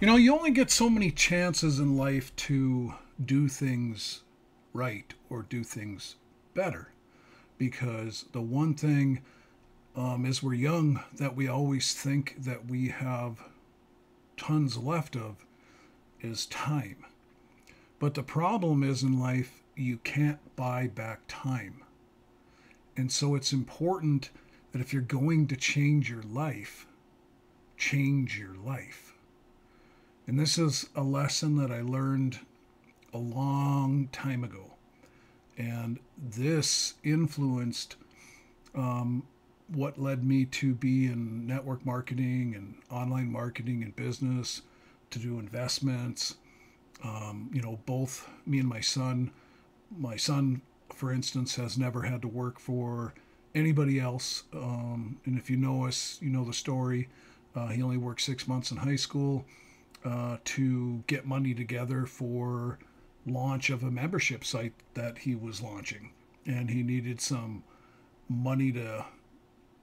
You know, you only get so many chances in life to do things right or do things better. Because the one thing um, as we're young that we always think that we have tons left of is time. But the problem is in life, you can't buy back time. And so it's important that if you're going to change your life, change your life. And this is a lesson that I learned a long time ago. And this influenced um, what led me to be in network marketing and online marketing and business, to do investments. Um, you know, both me and my son, my son, for instance, has never had to work for anybody else. Um, and if you know us, you know the story. Uh, he only worked six months in high school uh, to get money together for launch of a membership site that he was launching, and he needed some money to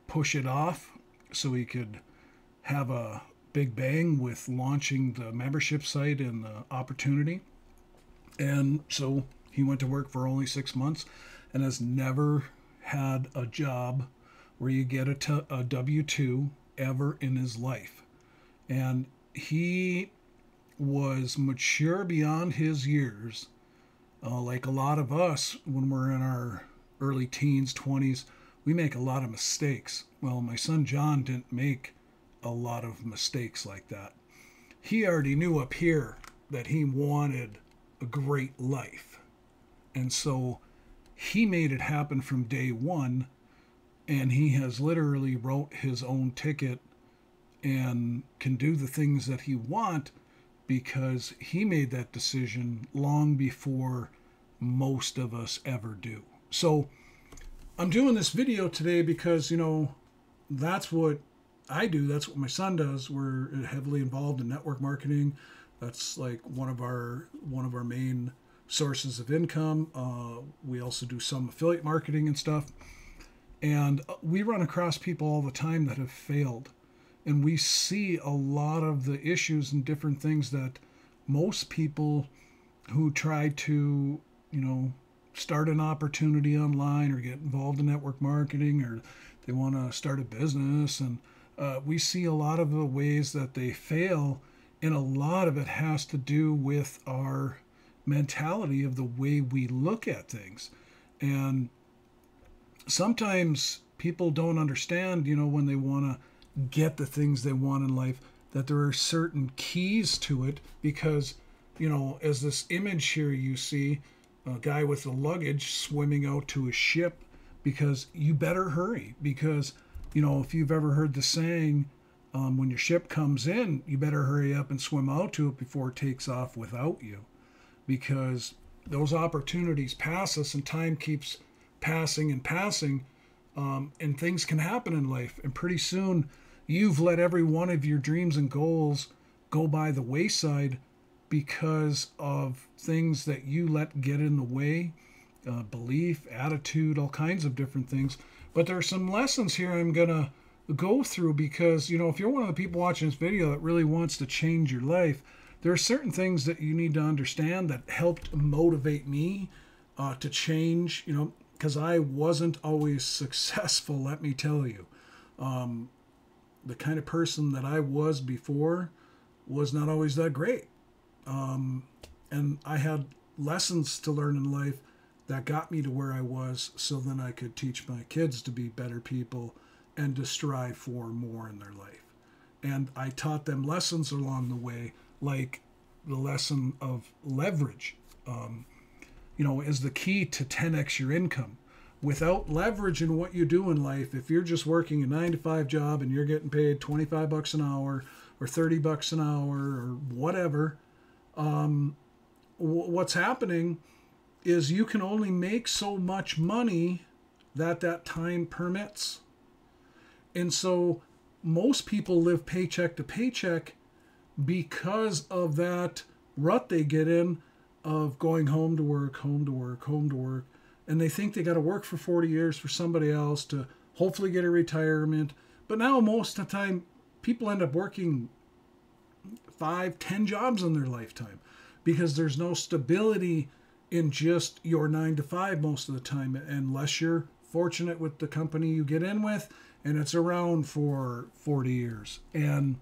push it off so he could have a big bang with launching the membership site and the opportunity. And so he went to work for only six months and has never had a job where you get a, t- a W 2 ever in his life. And he was mature beyond his years, uh, like a lot of us when we're in our early teens, 20s. We make a lot of mistakes. Well, my son Jon didn't make a lot of mistakes like that. He already knew up here that he wanted a great life. And so he made it happen from day one and he has literally wrote his own ticket and can do the things that he want because he made that decision long before most of us ever do. So I'm doing this video today because, you know, that's what I do. That's what my son does. We're heavily involved in network marketing. That's like one of our one of our main sources of income. Uh, we also do some affiliate marketing and stuff. And we run across people all the time that have failed and we see a lot of the issues and different things that most people who try to you know start an opportunity online or get involved in network marketing or they want to start a business and uh, we see a lot of the ways that they fail and a lot of it has to do with our mentality of the way we look at things. And sometimes people don't understand you know when they want to get the things they want in life, that there are certain keys to it because, you know, as this image here you see, a guy with the luggage swimming out to a ship because you better hurry because, you know, if you've ever heard the saying, um, when your ship comes in, you better hurry up and swim out to it before it takes off without you because those opportunities pass us and time keeps passing and passing um, and things can happen in life and pretty soon you've let every one of your dreams and goals go by the wayside because of things that you let get in the way uh, belief, attitude, all kinds of different things. But there are some lessons here I'm going to go through because, you know, if you're one of the people watching this video that really wants to change your life, there are certain things that you need to understand that helped motivate me uh, to change, you know, because I wasn't always successful, let me tell you. Um, the kind of person that I was before was not always that great. Um, and I had lessons to learn in life that got me to where I was so then I could teach my kids to be better people and to strive for more in their life. And I taught them lessons along the way, like the lesson of leverage, um, you know, is the key to 10x your income without leverage in what you do in life, if you're just working a nine to five job and you're getting paid 25 bucks an hour or 30 bucks an hour or whatever, um, w- what's happening is you can only make so much money that that time permits. And so most people live paycheck to paycheck because of that rut they get in of going home to work, home to work, home to work and they think they got to work for 40 years for somebody else to hopefully get a retirement. But now, most of the time, people end up working five, ten jobs in their lifetime because there's no stability in just your nine to five most of the time, unless you're fortunate with the company you get in with and it's around for 40 years. And,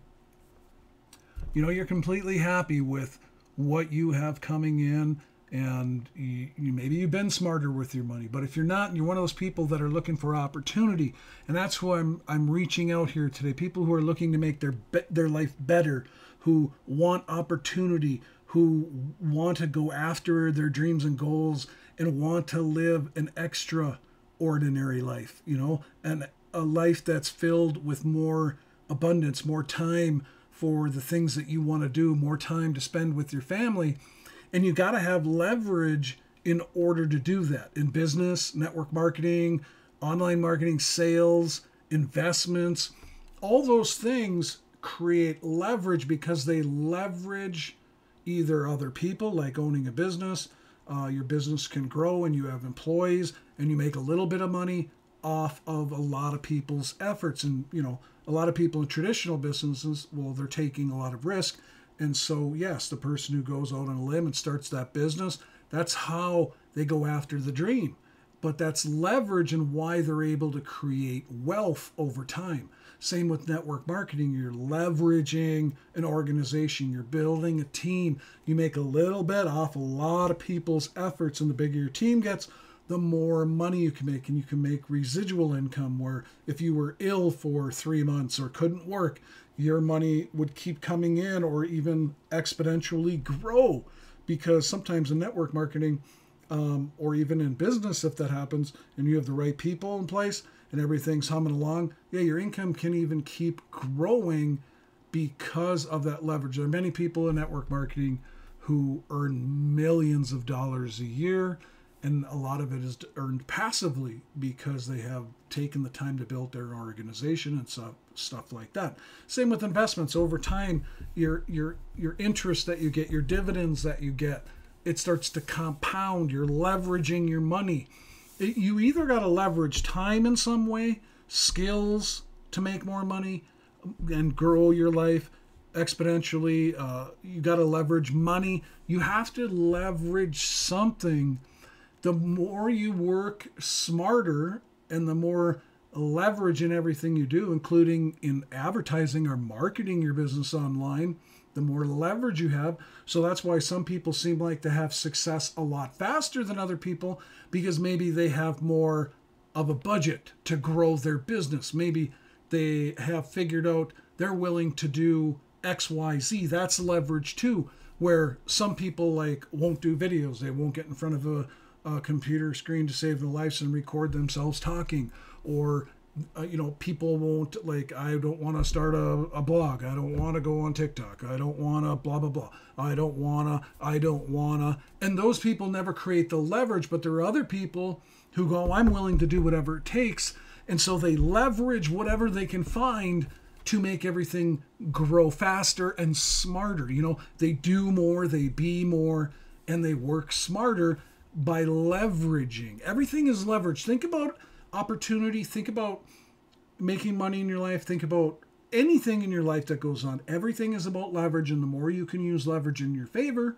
you know, you're completely happy with what you have coming in and you, you, maybe you've been smarter with your money but if you're not and you're one of those people that are looking for opportunity and that's who I'm I'm reaching out here today. People who are looking to make their their life better who want opportunity who want to go after their dreams and goals and want to live an extraordinary life you know and a life that's filled with more abundance more time for the things that you want to do more time to spend with your family and you got to have leverage in order to do that in business, network marketing, online marketing, sales, investments. All those things create leverage because they leverage either other people, like owning a business. Uh, your business can grow and you have employees and you make a little bit of money off of a lot of people's efforts. And, you know, a lot of people in traditional businesses, well, they're taking a lot of risk and so, yes, the person who goes out on a limb and starts that business, that's how they go after the dream. But that's leverage and why they're able to create wealth over time. Same with network marketing. You're leveraging an organization, you're building a team. You make a little bit off a lot of people's efforts, and the bigger your team gets, the more money you can make. And you can make residual income where if you were ill for three months or couldn't work, your money would keep coming in or even exponentially grow because sometimes in network marketing um, or even in business if that happens and you have the right people in place and everything's humming along yeah your income can even keep growing because of that leverage there are many people in network marketing who earn millions of dollars a year and a lot of it is earned passively because they have taken the time to build their organization and stuff stuff like that. Same with investments. Over time, your your your interest that you get, your dividends that you get, it starts to compound. You're leveraging your money. It, you either got to leverage time in some way, skills to make more money, and grow your life exponentially. Uh, you got to leverage money. You have to leverage something the more you work smarter and the more leverage in everything you do, including in advertising or marketing your business online, the more leverage you have. So that's why some people seem like to have success a lot faster than other people because maybe they have more of a budget to grow their business. Maybe they have figured out they're willing to do XYZ. That's leverage too, where some people like won't do videos. They won't get in front of a a computer screen to save their lives and record themselves talking. Or uh, you know people won't like i don't want to start a, a blog. I don't want to go on tiktok. I don't want to blah blah blah. I don't want to i don't want to and those people never create the leverage but there are other people who go i'm willing to do whatever it takes. And so they leverage whatever they can find to make everything grow faster and smarter. You know they do more they be more and they work smarter by leveraging. Everything is leverage. Think about opportunity. Think about making money in your life. Think about anything in your life that goes on. Everything is about leverage. And the more you can use leverage in your favor,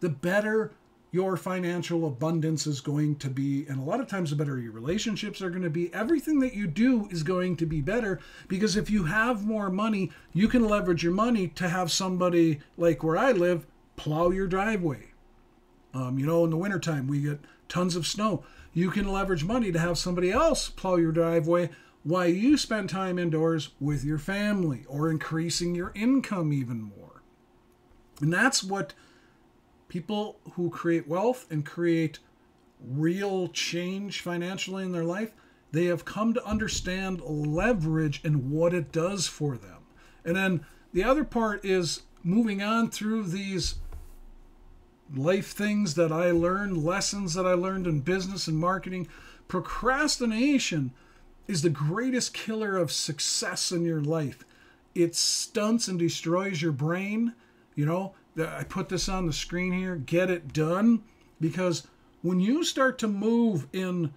the better your financial abundance is going to be. And a lot of times, the better your relationships are going to be. Everything that you do is going to be better because if you have more money, you can leverage your money to have somebody like where I live plow your driveway um, you know, in the wintertime, we get tons of snow. You can leverage money to have somebody else plow your driveway while you spend time indoors with your family or increasing your income even more. And that's what people who create wealth and create real change financially in their life, they have come to understand leverage and what it does for them. And then the other part is moving on through these life things that I learned, lessons that I learned in business and marketing. Procrastination is the greatest killer of success in your life. It stunts and destroys your brain. You know, I put this on the screen here. Get it done. Because when you start to move in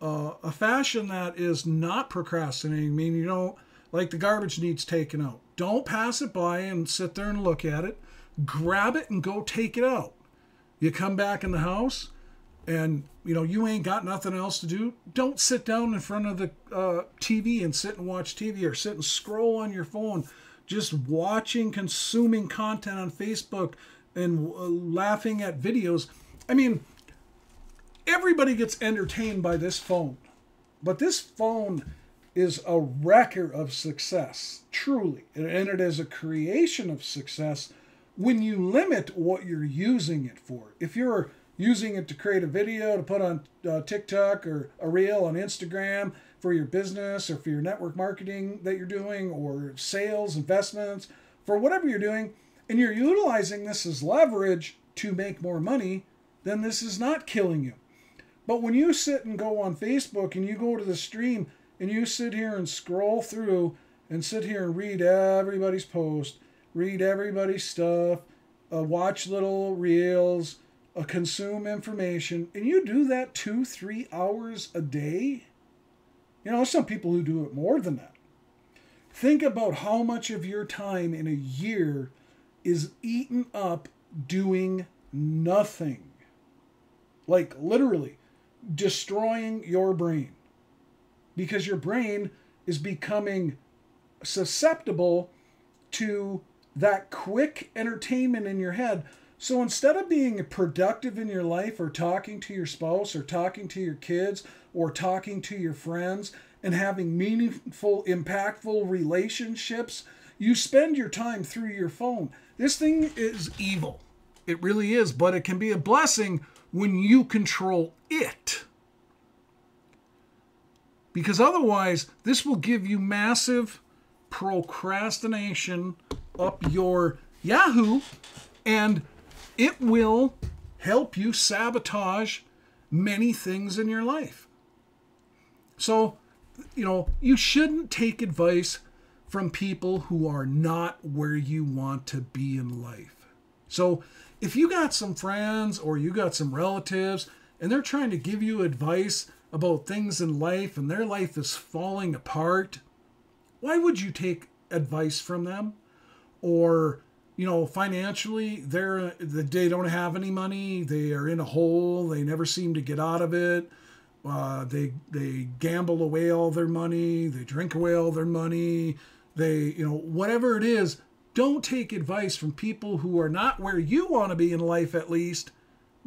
uh, a fashion that is not procrastinating, meaning, you know, like the garbage needs taken out, Don't pass it by and sit there and look at it. Grab it and go take it out. You come back in the house and you know you ain't got nothing else to do. Don't sit down in front of the uh, TV and sit and watch TV or sit and scroll on your phone. Just watching, consuming content on Facebook and uh, laughing at videos. I mean, everybody gets entertained by this phone, but this phone is a wrecker of success, truly. And it is a creation of success when you limit what you're using it for. If you're using it to create a video to put on uh, TikTok or a reel on Instagram for your business or for your network marketing that you're doing or sales, investments, for whatever you're doing, and you're utilizing this as leverage to make more money, then this is not killing you. But when you sit and go on Facebook and you go to the stream and you sit here and scroll through and sit here and read everybody's post, read everybody's stuff, uh, watch little reels, uh, consume information, and you do that two, three hours a day, you know, some people who do it more than that. Think about how much of your time in a year is eaten up doing nothing. Like literally destroying your brain because your brain is becoming susceptible to that quick entertainment in your head. So instead of being productive in your life or talking to your spouse or talking to your kids or talking to your friends and having meaningful, impactful relationships, you spend your time through your phone. This thing is evil. It really is, but it can be a blessing when you control it because otherwise this will give you massive procrastination up your Yahoo and it will help you sabotage many things in your life. So, you know, you shouldn't take advice from people who are not where you want to be in life. So, if you got some friends or you got some relatives and they're trying to give you advice about things in life and their life is falling apart, why would you take advice from them? Or, you know, financially, they're they don't have any money. They are in a hole. They never seem to get out of it. Uh, they they gamble away all their money. They drink away all their money. They, you know, whatever it is. Don't take advice from people who are not where you want to be in life. At least,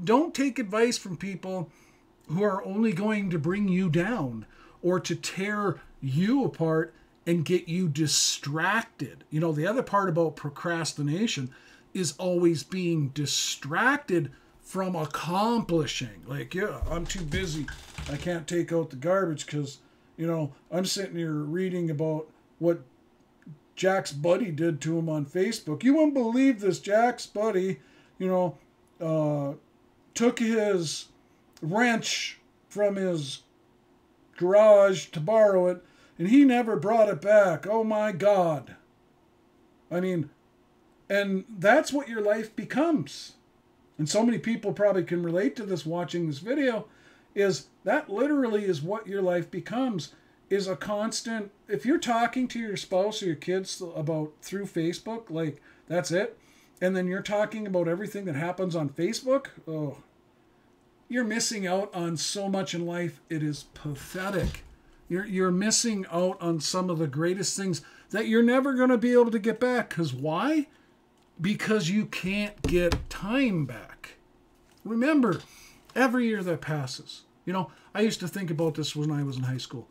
don't take advice from people who are only going to bring you down or to tear you apart and get you distracted. You know, the other part about procrastination is always being distracted from accomplishing. Like, yeah, I'm too busy. I can't take out the garbage because, you know, I'm sitting here reading about what Jack's buddy did to him on Facebook. You wouldn't believe this. Jack's buddy, you know, uh, took his wrench from his garage to borrow it, and he never brought it back. Oh my God. I mean, and that's what your life becomes. And so many people probably can relate to this watching this video is that literally is what your life becomes is a constant if you're talking to your spouse or your kids about through Facebook like that's it and then you're talking about everything that happens on Facebook oh you're missing out on so much in life. It is pathetic. You're, you're missing out on some of the greatest things that you're never going to be able to get back. Because why? Because you can't get time back. Remember, every year that passes, you know, I used to think about this when I was in high school.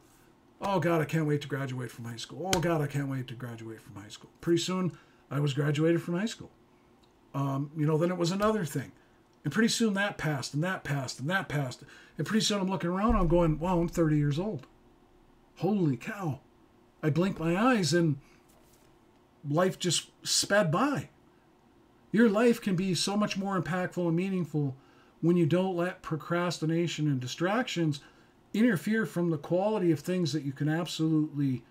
Oh, God, I can't wait to graduate from high school. Oh, God, I can't wait to graduate from high school. Pretty soon, I was graduated from high school. Um, you know, then it was another thing. And pretty soon that passed and that passed and that passed. And pretty soon I'm looking around, I'm going, wow, I'm 30 years old. Holy cow. I blink my eyes and life just sped by. Your life can be so much more impactful and meaningful when you don't let procrastination and distractions interfere from the quality of things that you can absolutely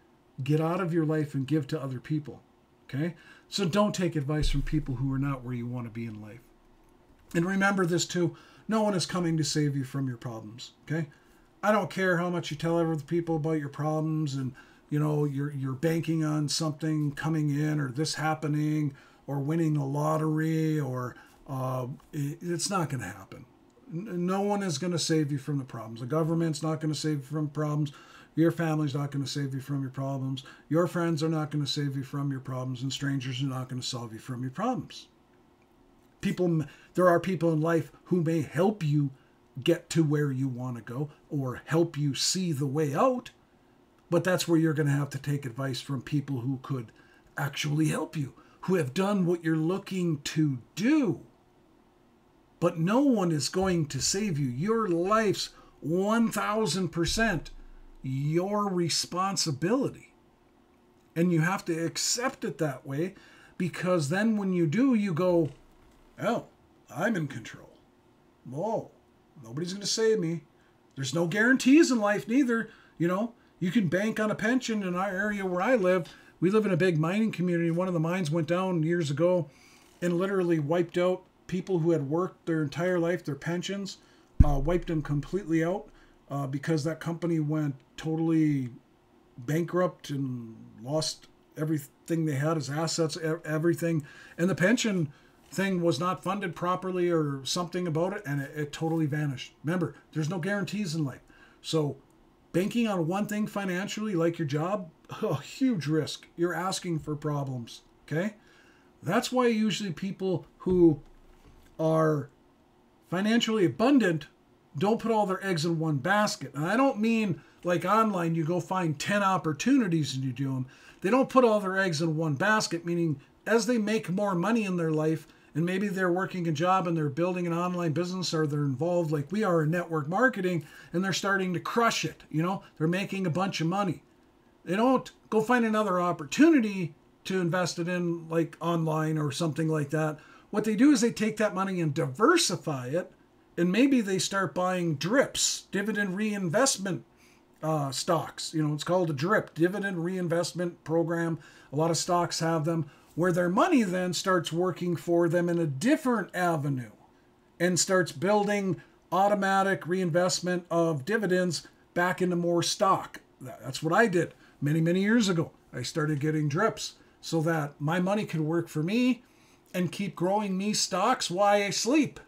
get out of your life and give to other people. Okay? So don't take advice from people who are not where you want to be in life. And remember this too no one is coming to save you from your problems, okay? I don't care how much you tell other people about your problems and you know you're you're banking on something coming in or this happening or winning the lottery or uh, it, it's not going to happen. No one is going to save you from the problems. The government's not going to save you from problems. Your family's not going to save you from your problems. Your friends are not going to save you from your problems, and strangers are not going to solve you from your problems. People, there are people in life who may help you get to where you want to go or help you see the way out, but that's where you're going to have to take advice from people who could actually help you, who have done what you're looking to do. But no one is going to save you. Your life's 1000% your responsibility. And you have to accept it that way because then when you do, you go, oh, I'm in control. Whoa, nobody's going to save me. There's no guarantees in life, neither. You know, you can bank on a pension in our area where I live. We live in a big mining community. One of the mines went down years ago and literally wiped out people who had worked their entire life, their pensions, uh, wiped them completely out uh, because that company went totally bankrupt and lost everything they had as assets, everything. And the pension thing was not funded properly or something about it, and it, it totally vanished. Remember, there's no guarantees in life. So, banking on one thing financially, like your job, a huge risk. You're asking for problems. Okay? That's why usually people who are financially abundant don't put all their eggs in one basket. And I don't mean like online, you go find 10 opportunities and you do them. They don't put all their eggs in one basket, meaning as they make more money in their life, and maybe they're working a job and they're building an online business or they're involved like we are in network marketing and they're starting to crush it. You know, they're making a bunch of money. They don't go find another opportunity to invest it in like online or something like that. What they do is they take that money and diversify it and maybe they start buying drips, dividend reinvestment uh, stocks. You know, it's called a DRIP, dividend reinvestment program. A lot of stocks have them, where their money then starts working for them in a different avenue and starts building automatic reinvestment of dividends back into more stock. That's what I did many, many years ago. I started getting drips so that my money could work for me and keep growing me stocks while I sleep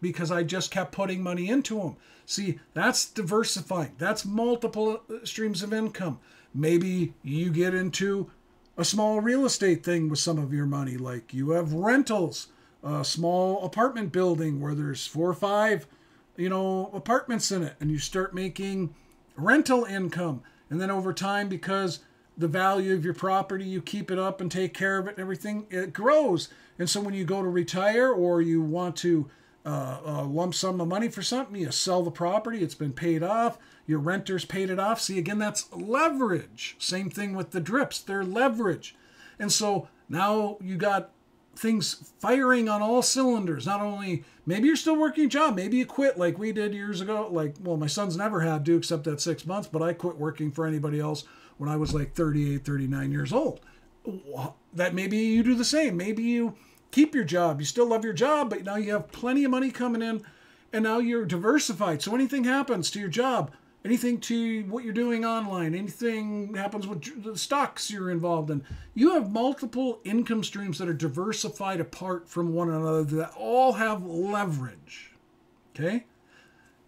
because I just kept putting money into them. See, that's diversifying. That's multiple uh, streams of income. Maybe you get into a small real estate thing with some of your money, like you have rentals, a small apartment building where there's four or five, you know, apartments in it, and you start making rental income. And then over time, because the value of your property, you keep it up and take care of it and everything, it grows. And so when you go to retire or you want to uh, a lump sum of money for something, you sell the property, it's been paid off, your renters paid it off. See, again, that's leverage. Same thing with the drips, they're leverage. And so now you got things firing on all cylinders. Not only maybe you're still working a job, maybe you quit like we did years ago. Like, well, my son's never had to except that six months, but I quit working for anybody else when I was like 38, 39 years old. That maybe you do the same. Maybe you keep your job. You still love your job, but now you have plenty of money coming in and now you're diversified. So anything happens to your job, anything to what you're doing online, anything happens with the stocks you're involved in, you have multiple income streams that are diversified apart from one another that all have leverage. Okay?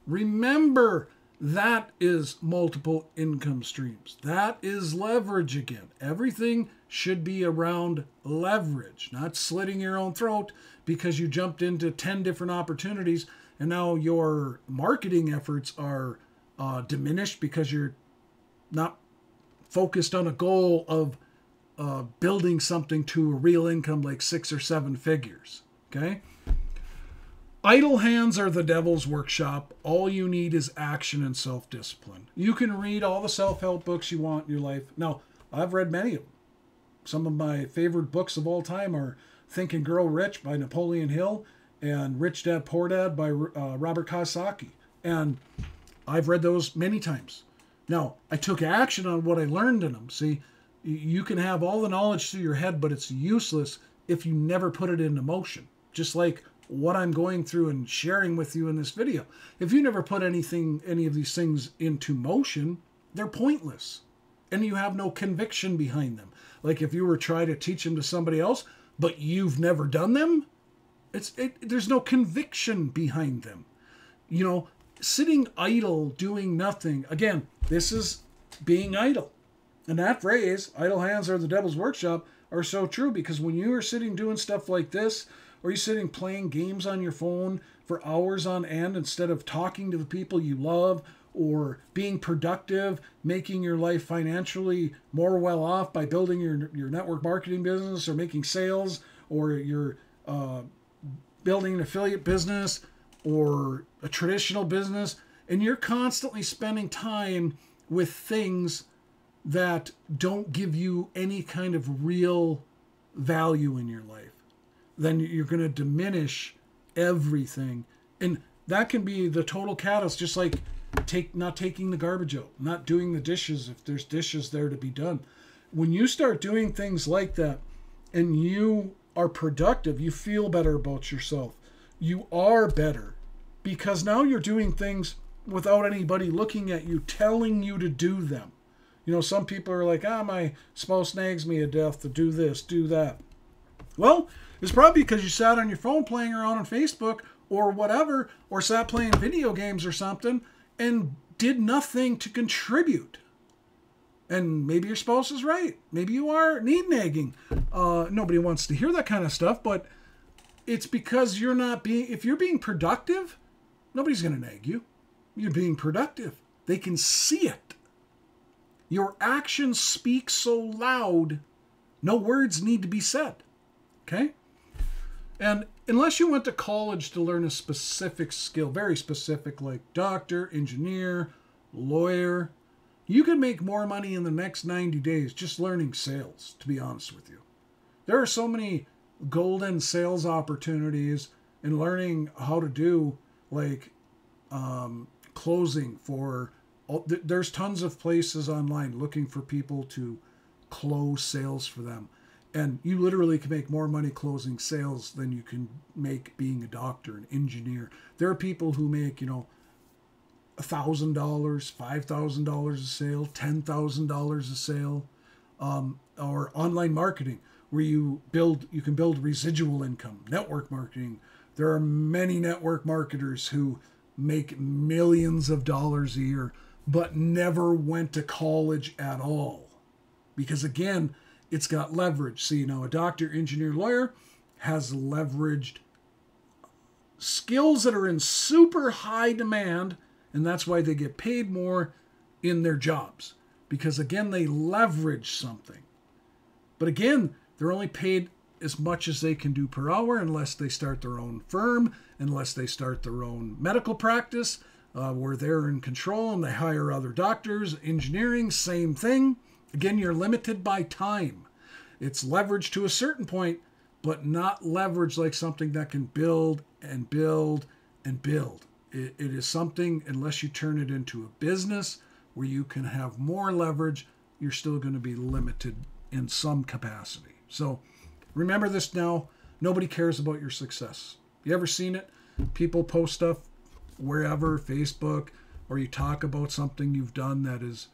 Remember, that is multiple income streams. That is leverage again. Everything should be around leverage, not slitting your own throat because you jumped into 10 different opportunities and now your marketing efforts are uh, diminished because you're not focused on a goal of uh, building something to a real income like six or seven figures. Okay? Idle hands are the devil's workshop. All you need is action and self discipline. You can read all the self help books you want in your life. Now, I've read many of them. Some of my favorite books of all time are Think and Grow Rich by Napoleon Hill and Rich Dad Poor Dad by uh, Robert Kiyosaki. And I've read those many times. Now, I took action on what I learned in them. See, you can have all the knowledge through your head, but it's useless if you never put it into motion. Just like what I'm going through and sharing with you in this video. If you never put anything, any of these things into motion, they're pointless. and you have no conviction behind them. Like if you were trying to teach them to somebody else, but you've never done them, it's it, there's no conviction behind them. You know, sitting idle doing nothing. Again, this is being idle. And that phrase, idle hands are the devil's workshop, are so true because when you are sitting doing stuff like this, or you're sitting playing games on your phone for hours on end instead of talking to the people you love or being productive, making your life financially more well off by building your, your network marketing business or making sales or you're uh, building an affiliate business or a traditional business, and you're constantly spending time with things that don't give you any kind of real value in your life, then you're going to diminish everything. And that can be the total catalyst, just like take not taking the garbage out, not doing the dishes if there's dishes there to be done. When you start doing things like that and you are productive, you feel better about yourself. You are better because now you're doing things without anybody looking at you telling you to do them. You know, some people are like, ah, my spouse nags me to death to do this, do that. Well, it's probably because you sat on your phone playing around on Facebook or whatever, or sat playing video games or something and did nothing to contribute. And maybe your spouse is right. Maybe you are need nagging. Uh, nobody wants to hear that kind of stuff, but it's because you're not being, if you're being productive, nobody's going to nag you. You're being productive. They can see it. Your actions speak so loud, no words need to be said. Okay? And unless you went to college to learn a specific skill, very specific, like doctor, engineer, lawyer, you could make more money in the next 90 days just learning sales, to be honest with you. There are so many golden sales opportunities in learning how to do like um, closing for there's tons of places online looking for people to close sales for them and you literally can make more money closing sales than you can make being a doctor an engineer there are people who make you know a thousand dollars five thousand dollars a sale ten thousand dollars a sale um, or online marketing where you build you can build residual income network marketing there are many network marketers who make millions of dollars a year but never went to college at all. Because again, it's got leverage. So, you know, a doctor, engineer, lawyer has leveraged skills that are in super high demand, and that's why they get paid more in their jobs. Because again, they leverage something. But again, they're only paid as much as they can do per hour unless they start their own firm, unless they start their own medical practice, uh, where they're in control and they hire other doctors. Engineering, same thing. Again, you're limited by time. It's leverage to a certain point, but not leverage like something that can build and build and build. it, it is something, unless you turn it into a business where you can have more leverage, you're still going to be limited in some capacity. So remember this now. Nobody cares about your success. You ever seen it? People post stuff wherever, Facebook, or you talk about something you've done that is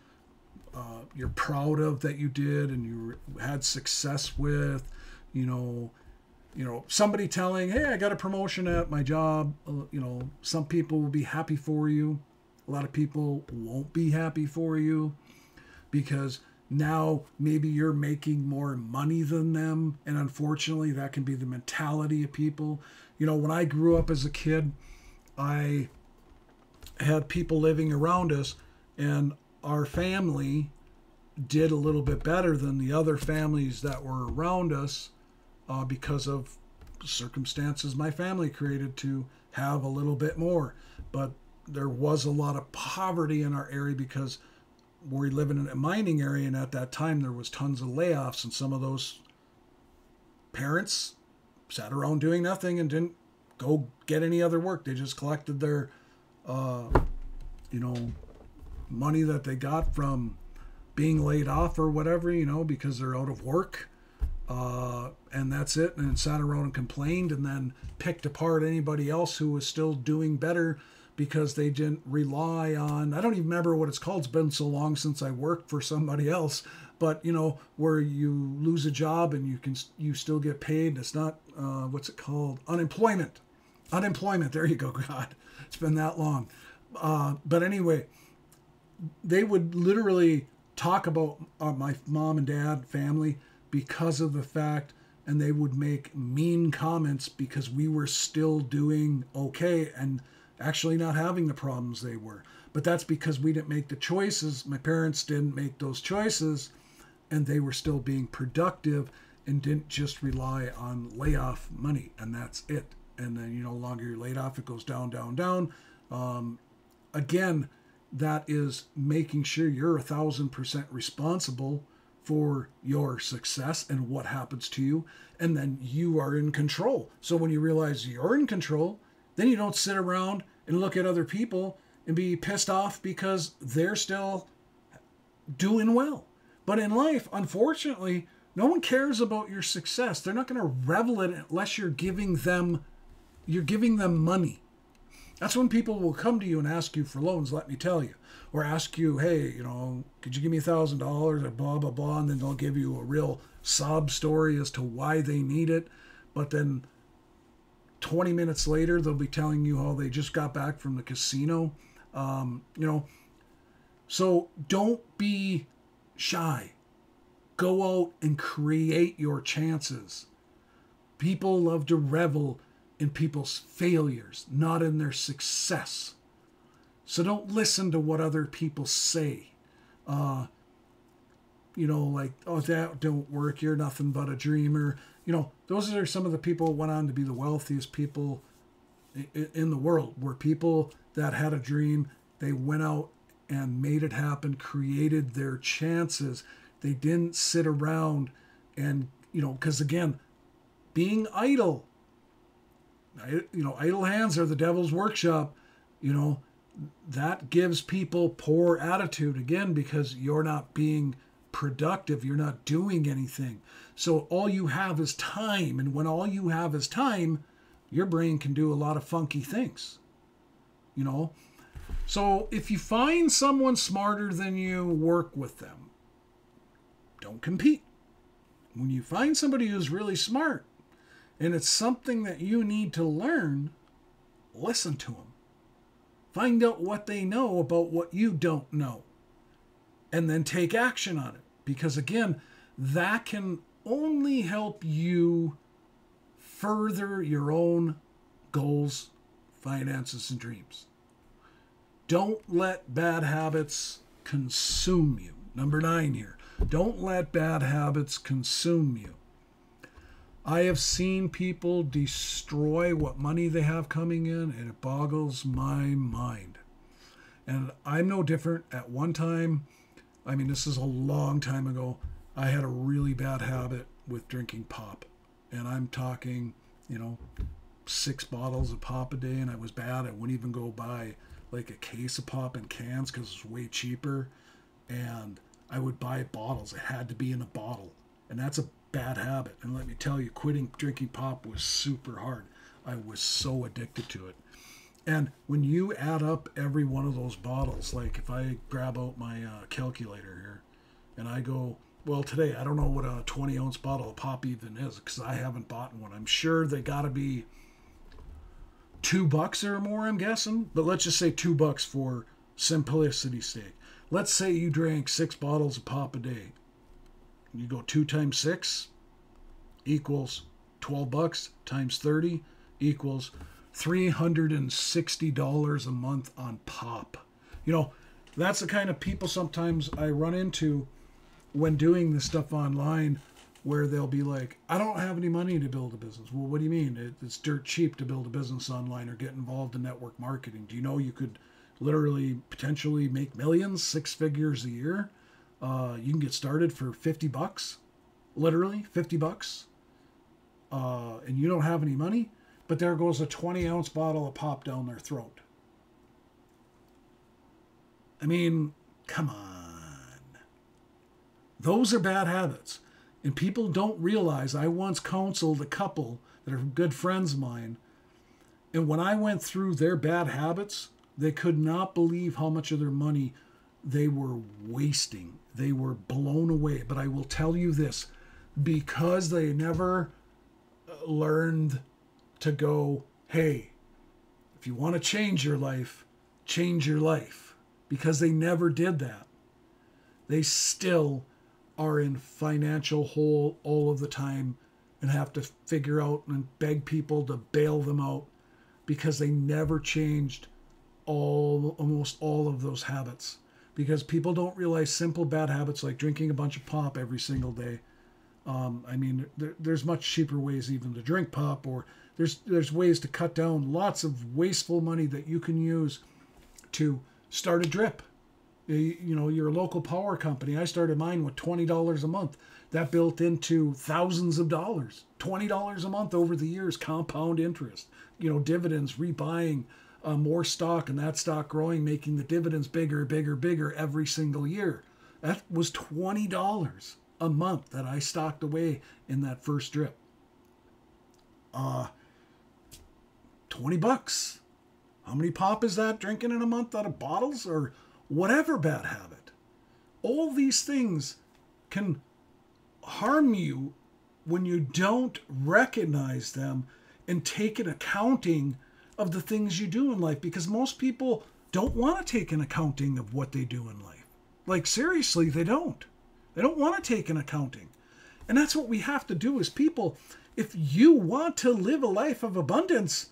uh, you're proud of that you did and you had success with, you know, you know, somebody telling, "Hey, I got a promotion at my job." Uh, you know, some people will be happy for you. A lot of people won't be happy for you because now maybe you're making more money than them and unfortunately that can be the mentality of people you know when i grew up as a kid i had people living around us, and our family did a little bit better than the other families that were around us uh, because of circumstances my family created to have a little bit more. But there was a lot of poverty in our area because we live in a mining area, and at that time there was tons of layoffs, and some of those parents sat around doing nothing and didn't go get any other work. They just collected their uh, you know, money that they got from being laid off or whatever, you know, because they're out of work. Uh, and that's it. And sat around and complained and then picked apart anybody else who was still doing better because they didn't rely on I don't even remember what it's called. It's been so long since I worked for somebody else, but you know where you lose a job and you can you still get paid. It's not uh, what's it called unemployment. Unemployment. There you go. God, it's been that long. Uh, but anyway, they would literally talk about uh, my mom and dad family because of the fact and they would make mean comments because we were still doing okay and actually not having the problems they were. But that's because we didn't make the choices. My parents didn't make those choices, and they were still being productive and didn't just rely on layoff money, and that's it. And then, you know, longer you're laid off, it goes down, down, down. Um, again, that is making sure you're a thousand percent responsible for your success and what happens to you. And then you are in control. So when you realize you're in control, then you don't sit around and look at other people and be pissed off because they're still doing well. But in life, unfortunately, no one cares about your success. They're not going to revel in it unless you're giving them you're giving them money. That's when people will come to you and ask you for loans, let me tell you or ask you, hey, you know, could you give me a thousand dollars or blah blah blah, and then they'll give you a real sob story as to why they need it, but then 20 minutes later they'll be telling you how they just got back from the casino, um, you know. So don't be shy. Go out and create your chances. People love to revel in people's failures, not in their success. So don't listen to what other people say. Uh, you know, like, oh, that don't work. You're nothing but a dreamer. You know, those are some of the people who went on to be the wealthiest people in the world, were people that had a dream. They went out and made it happen, created their chances. They didn't sit around and, you know, because again, being idle, you know, idle hands are the devil's workshop. You know, that gives people poor attitude again because you're not being productive you're not doing anything. So all you have is time and when all you have is time your brain can do a lot of funky things you know? So if you find someone smarter than you work with them. Don't compete. When you find somebody who's really smart and it's something that you need to learn listen to them Find out what they know about what you don't know. And then take action on it. Because again, that can only help you further your own goals, finances, and dreams. Don't let bad habits consume you. Number nine here. Don't let bad habits consume you. I have seen people destroy what money they have coming in, and it boggles my mind. And I'm no different. At one time, I mean, this is a long time ago, I had a really bad habit with drinking pop. And I'm talking, you know, six bottles of pop a day, and I was bad. I wouldn't even go buy like a case of pop in cans because it's way cheaper. And I would buy bottles. It had to be in a bottle. And that's a bad habit. And let me tell you, quitting drinking pop was super hard. I was so addicted to it. And when you add up every one of those bottles, like if I grab out my uh, calculator here and I go, well, today I don't know what a 20 ounce bottle of pop even is because I haven't bought one. I'm sure they got to be two bucks or more, I'm guessing. But let's just say two bucks for simplicity's sake. Let's say you drank six bottles of pop a day you go 2 times 6 equals 12 bucks times 30 equals $360 a month on pop. You know, that's the kind of people sometimes I run into when doing this stuff online where they'll be like, I don't have any money to build a business. Well, what do you mean? It's dirt cheap to build a business online or get involved in network marketing. Do you know you could literally potentially make millions, six figures a year? Uh, you can get started for 50 bucks, literally 50 bucks, uh, and you don't have any money, but there goes a 20 ounce bottle of pop down their throat. I mean, come on. Those are bad habits. And people don't realize I once counseled a couple that are good friends of mine. And when I went through their bad habits, They could not believe how much of their money they were wasting. They were blown away. But I will tell you this because they never uh, learned to go, hey, if you want to change your life, change your life. Because they never did that. They still are in financial hole all of the time and have to figure out and beg people to bail them out because they never changed all almost all of those habits because people don't realize simple bad habits like drinking a bunch of pop every single day. Um, i mean there, there's much cheaper ways even to drink pop or there's there's ways to cut down lots of wasteful money that you can use to start a drip. You know your local power company. I started mine with $20 a month. That built into thousands of dollars. $20 a month over the years compound interest you know dividends rebuying uh, more stock and that stock growing making the dividends bigger bigger bigger every single year. That was $20 a month that i stocked away in that first drip. Uh 20 bucks. How many pop is that drinking in a month out of bottles or whatever bad habit. All these things can harm you when you don't recognize them and take an accounting of the things you do in life because most people don't want to take an accounting of what they do in life. Like, seriously, they don't. They don't want to take an accounting. And that's what we have to do as people. If you want to live a life of abundance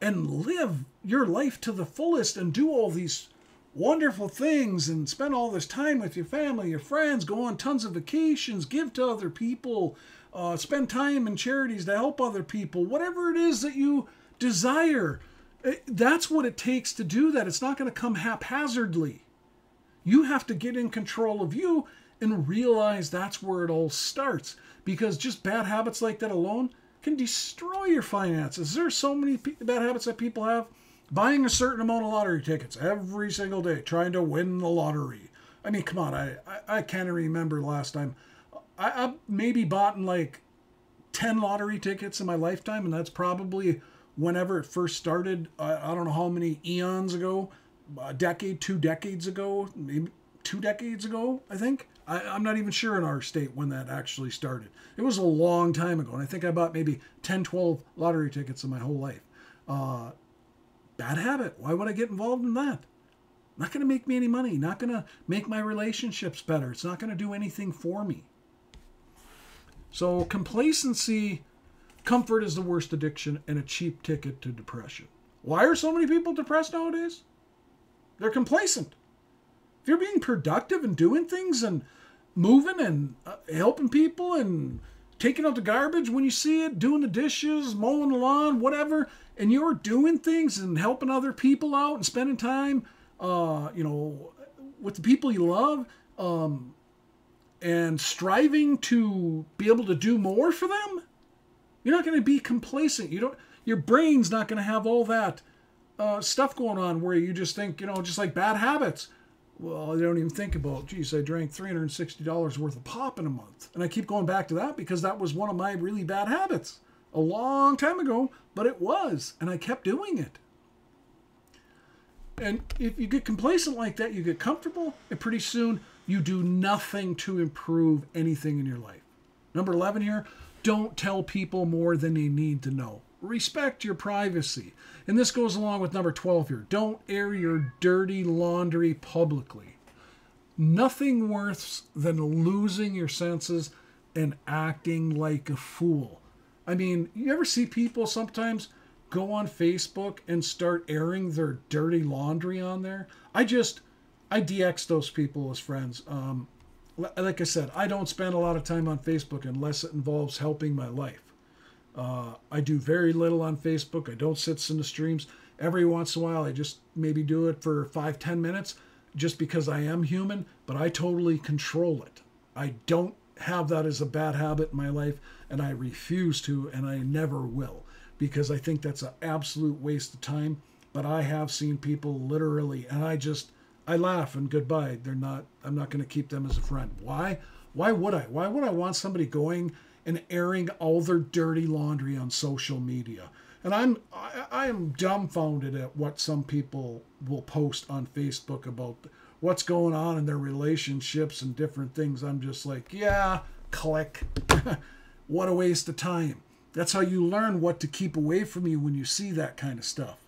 and live your life to the fullest and do all these wonderful things and spend all this time with your family, your friends, go on tons of vacations, give to other people, uh, spend time in charities to help other people, whatever it is that you desire. Eh, that's what it takes to do that. It's not going to come haphazardly. You have to get in control of you and realize that's where it all starts. Because just bad habits like that alone can destroy your finances. There's so many bad habits that people have buying a certain amount of lottery tickets every single day, trying to win the lottery. I mean, come on, I, I, I can't remember last time. I, I maybe bought like 10 lottery tickets in my lifetime, and that's probably whenever it first started. I, I don't know how many eons ago, a decade, two decades ago, maybe two decades ago, I think. I, am not even sure in our state when that actually started. It was a long time ago, and I think I bought maybe 10, 12 lottery tickets in my whole life. Uh, Bad habit. Why would I get involved in that? Not going to make me any money. Not going to make my relationships better. It's not going to do anything for me. So, complacency, comfort is the worst addiction and a cheap ticket to depression. Why are so many people depressed nowadays? They're complacent. If you're being productive and doing things and moving and uh, helping people and taking out the garbage when you see it, doing the dishes, mowing the lawn, whatever, and you're doing things and helping other people out and spending time, uh, you know, with the people you love, um, and striving to be able to do more for them, you're not going to be complacent. You don't. Your brain's not going to have all that uh, stuff going on where you just think, you know, just like bad habits well, I don't even think about, geez, I drank $360 worth of pop in a month. And I keep going back to that because that was one of my really bad habits a long time ago, but it was. And I kept doing it. And if you get complacent like that, you get comfortable, and pretty soon you do nothing to improve anything in your life. Number 11 here don't tell people more than they need to know. Respect your privacy. And this goes along with number 12 here. Don't air your dirty laundry publicly. Nothing worse than losing your senses and acting like a fool. I mean, you ever see people sometimes go on Facebook and start airing their dirty laundry on there? I just, I DX those people as friends. Um, like I said, I don't spend a lot of time on Facebook unless it involves helping my life. Uh, I do very little on Facebook. I don't sit in the streams. Every once in a while, I just maybe do it for five, ten minutes just because I am human, but I totally control it. I don't have that as a bad habit in my life, and I refuse to, and I never will, because I think that's an absolute waste of time. But I have seen people literally, and I just, I laugh and goodbye. They're not, I'm not going to keep them as a friend. Why? Why would I? Why would I want somebody going and airing all their dirty laundry on social media. and I'm I, I am dumbfounded at what some people will post on Facebook about what's going on in their relationships and different things. I'm just like, yeah, click. what a waste of time. That's how you learn what to keep away from you when you see that kind of stuff.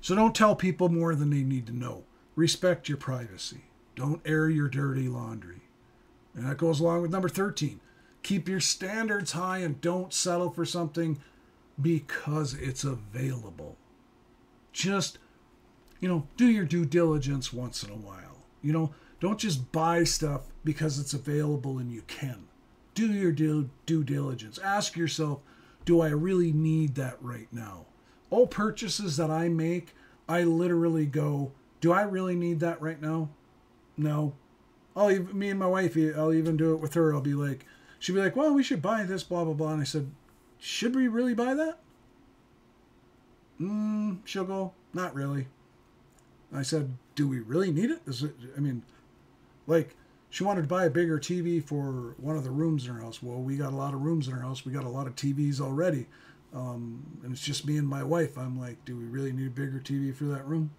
So don't tell people more than they need to know. Respect your privacy. Don't air your dirty laundry. And that goes along with number 13. Keep your standards high and don't settle for something because it's available. Just, you know, do your due diligence once in a while. You know, don't just buy stuff because it's available and you can. Do your due, due diligence. Ask yourself, do I really need that right now? All purchases that I make, I literally go, do I really need that right now? No. I'll even, me and my wife, I'll even do it with her. I'll be like, she'll be like, well, we should buy this, blah, blah, blah. And I said, should we really buy that? Mm, she'll go, not really. I said, do we really need it? Is it, I mean, like, she wanted to buy a bigger TV for one of the rooms in her house. Well, we got a lot of rooms in our house. We got a lot of TVs already. Um, and it's just me and my wife. I'm like, do we really need a bigger TV for that room?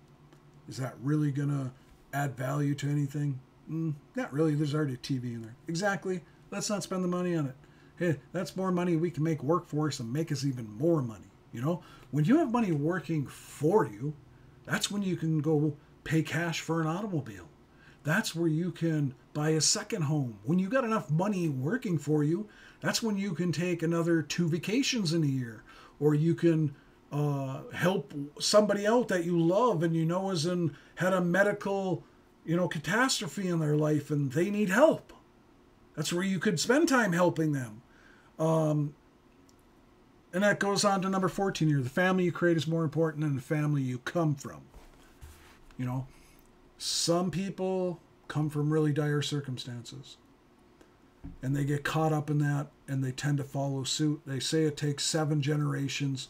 Is that really going to add value to anything? Mm, not really. There's already a TV in there. Exactly. Let's not spend the money on it. Hey, that's more money we can make work for us and make us even more money. You know, when you have money working for you, that's when you can go pay cash for an automobile. That's where you can buy a second home. When you got enough money working for you, that's when you can take another two vacations in a year, or you can uh, help somebody out that you love and you know is in had a medical, you know, catastrophe in their life and they need help. That's where you could spend time helping them. Um, and that goes on to number 14 here. The family you create is more important than the family you come from. You know, some people come from really dire circumstances and they get caught up in that and they tend to follow suit. They say it takes seven generations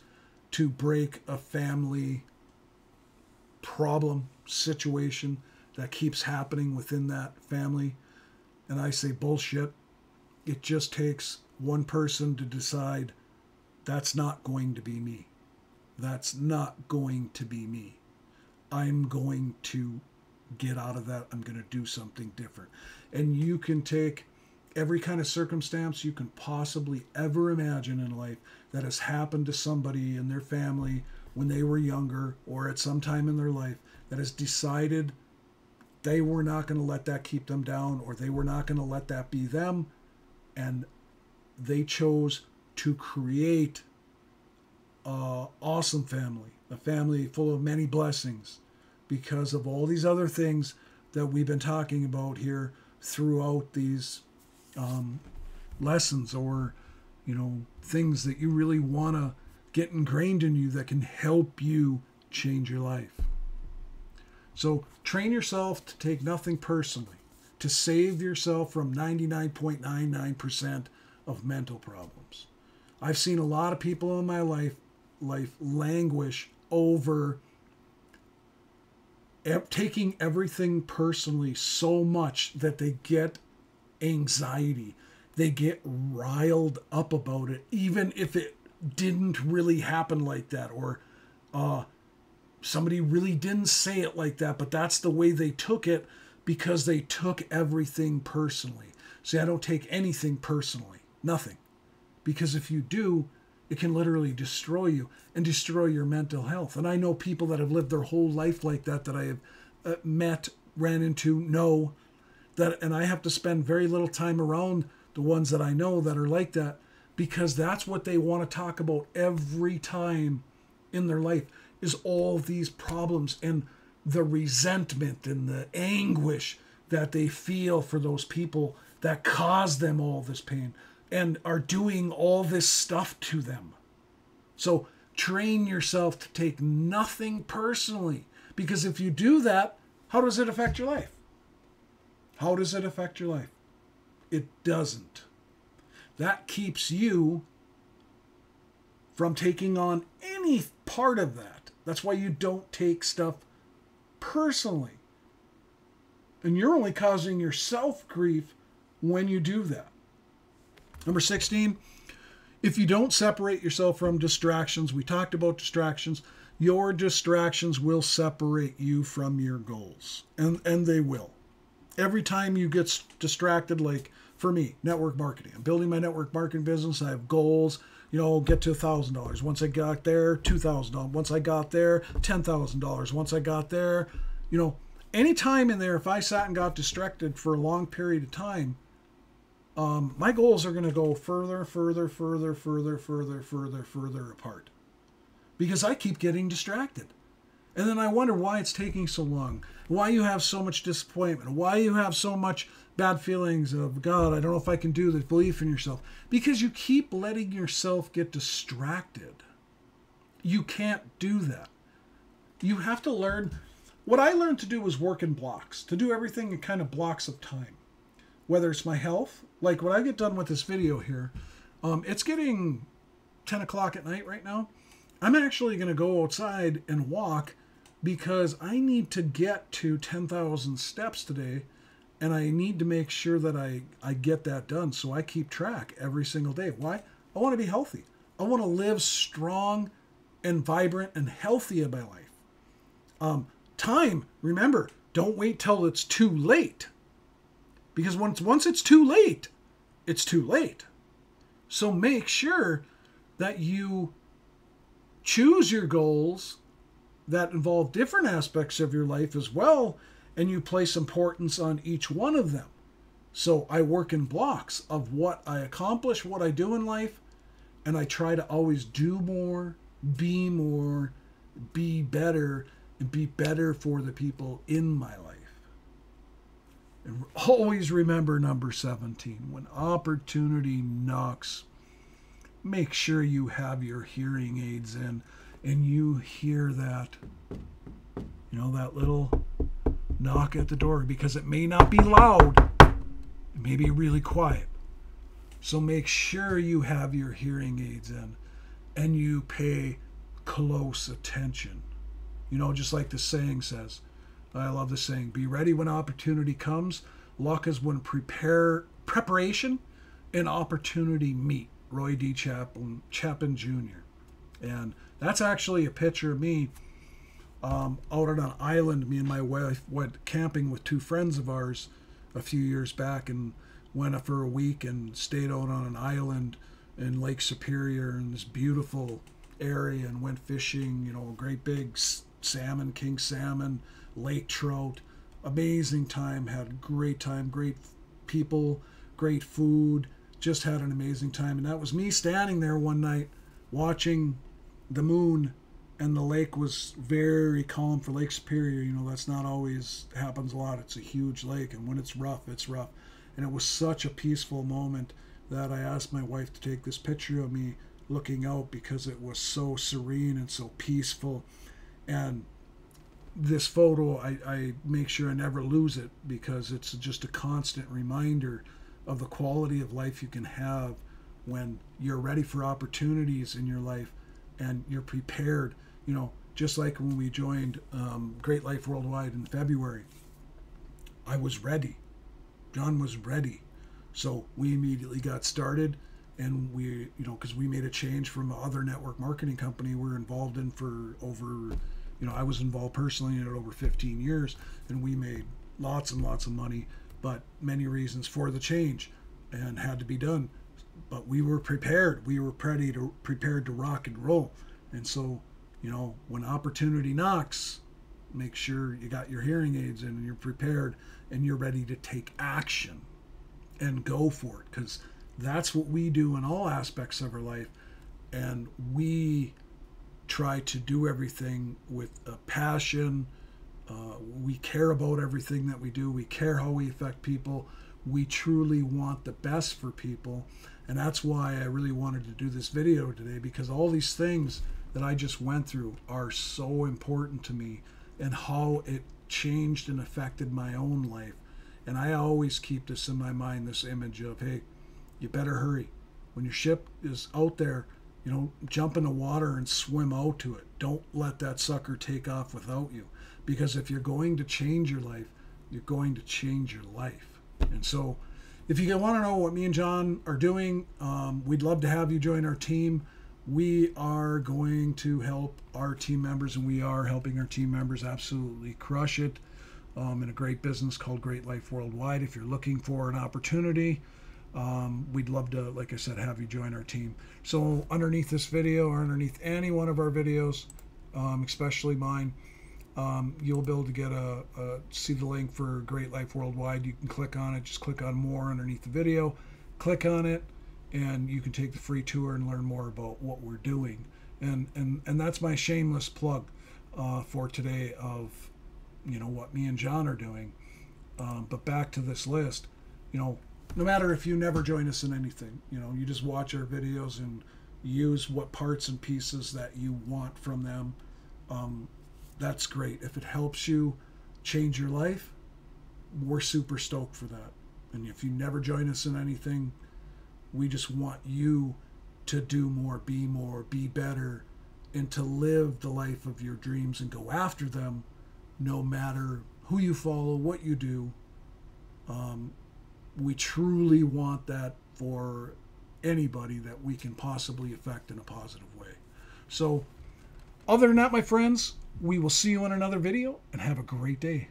to break a family problem situation that keeps happening within that family. And I say bullshit. It just takes one person to decide that's not going to be me. That's not going to be me. I'm going to get out of that. I'm going to do something different. And you can take every kind of circumstance you can possibly ever imagine in life that has happened to somebody in their family when they were younger or at some time in their life that has decided they were not going to let that keep them down or they were not going to let that be them. And they chose to create a awesome family a family full of many blessings because of all these other things that we've been talking about here throughout these um, lessons or you know things that you really want to get ingrained in you that can help you change your life. So train yourself to take nothing personally to save yourself from 99.99% of mental problems. I've seen a lot of people in my life life languish over taking everything personally so much that they get anxiety. They get riled up about it, even if it didn't really happen like that, or uh, somebody really didn't say it like that, but that's the way they took it because they took everything personally. See, I don't take anything personally, nothing. Because if you do, it can literally destroy you and destroy your mental health. And I know people that have lived their whole life like that, that I have uh, met, ran into, know that and I have to spend very little time around the ones that I know that are like that because that's what they want to talk about every time in their life is all these problems and the resentment and the anguish that they feel for those people that cause them all this pain and are doing all this stuff to them. So train yourself to take nothing personally because if you do that, how does it affect your life? How does it affect your life? It doesn't. That keeps you from taking on any part of that. That's why you don't take stuff personally. And you're only causing yourself grief when you do that. Number 16, if you don't separate yourself from distractions, we talked about distractions, your distractions will separate you from your goals. And and they will. Every time you get distracted like for me, network marketing. I'm building my network marketing business. I have goals, you know, get to a $1,000. Once I got there, $2,000. Once I got there, $10,000. Once I got there, you know, any time in there, if I sat and got distracted for a long period of time, um, my goals are going to go further, further, further, further, further, further, further apart because I keep getting distracted. And then I wonder why it's taking so long, why you have so much disappointment, why you have so much bad feelings of, God, I don't know if I can do this, belief in yourself. Because you keep letting yourself get distracted. You can't do that. You have to learn. What I learned to do was work in blocks, to do everything in kind of blocks of time. Whether it's my health, like when I get done with this video here, um, it's getting 10 o'clock at night right now. I'm actually going to go outside and walk because I need to get to 10,000 steps today and I need to make sure that I, I get that done. So I keep track every single day. Why? I want to be healthy. I want to live strong and vibrant and healthy in my life. Um, time, remember, don't wait till it's too late. Because once, once it's too late, it's too late. So make sure that you choose your goals that involve different aspects of your life as well, and you place importance on each one of them. So I work in blocks of what I accomplish, what I do in life, and I try to always do more, be more, be better, and be better for the people in my life. And always remember number 17 when opportunity knocks make sure you have your hearing aids in and you hear that you know that little knock at the door because it may not be loud it may be really quiet so make sure you have your hearing aids in and you pay close attention you know just like the saying says i love the saying be ready when opportunity comes luck is when prepare preparation and opportunity meet Roy D. Chapin, Chapin Jr. And that's actually a picture of me um, out on an island. Me and my wife went camping with two friends of ours a few years back and went up for a week and stayed out on an island in Lake Superior in this beautiful area and went fishing. You know, great big salmon, king salmon, lake trout. Amazing time. Had great time. Great people. Great food just had an amazing time. And that was me standing there one night watching the moon and the lake was very calm for Lake Superior. You know, that's not always happens a lot. It's a huge lake, and when it's rough, it's rough. And it was such a peaceful moment that I asked my wife to take this picture of me looking out because it was so serene and so peaceful. And this photo, I, I make sure I never lose it because it's just a constant reminder of the quality of life you can have when you're ready for opportunities in your life and you're prepared. You know, just like when we joined um, Great Life Worldwide in February, I was ready. Jon was ready. So we immediately got started and we, you know, because we made a change from other network marketing company we're involved in for over, you know, I was involved personally in it over 15 years and we made lots and lots of money but many reasons for the change and had to be done. But we were prepared. We were ready to prepared to rock and roll. And so, you know, when opportunity knocks, make sure you got your hearing aids in and you're prepared and you're ready to take action and go for it because that's what we do in all aspects of our life and we try to do everything with a passion uh, we care about everything that we do. We care how we affect people. We truly want the best for people. And that's why I really wanted to do this video today because all these things that I just went through are so important to me and how it changed and affected my own life. And I always keep this in my mind this image of, hey, you better hurry. When your ship is out there, you know, jump in the water and swim out to it. Don't let that sucker take off without you. Because if you're going to change your life, you're going to change your life. And so, if you want to know what me and Jon are doing, um, we'd love to have you join our team. We are going to help our team members, and we are helping our team members absolutely crush it um, in a great business called Great Life Worldwide. If you're looking for an opportunity, um, we'd love to, like I said, have you join our team. So underneath this video or underneath any one of our videos, um, especially mine, um, you'll be able to get a, a, see the link for Great Life Worldwide. You can click on it. Just click on more underneath the video. Click on it, and you can take the free tour and learn more about what we're doing. And and and that's my shameless plug uh, for today of you know what me and Jon are doing. Um, but back to this list, you know, no matter if you never join us in anything, you know, you just watch our videos and use what parts and pieces that you want from them. Um, that's great. If it helps you change your life, we're super stoked for that. And if you never join us in anything, we just want you to do more, be more, be better, and to live the life of your dreams and go after them no matter who you follow, what you do. Um, we truly want that for anybody that we can possibly affect in a positive way. So, other than that, my friends, we will see you in another video and have a great day.